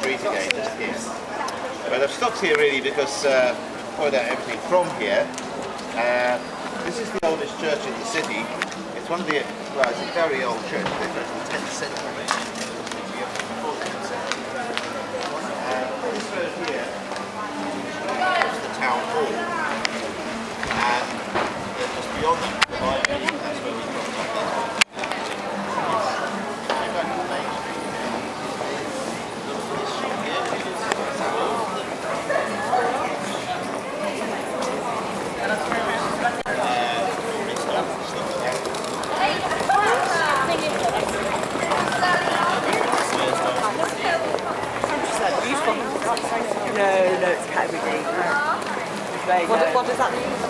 street again, just here. But I've stopped here really because uh, point out everything from here. Uh, this is the oldest church in the city. It's one of the, well, it's a very old church, it's from the 10th century. Uh, the town hall. And just beyond that, No, no, it's category What, what does that mean?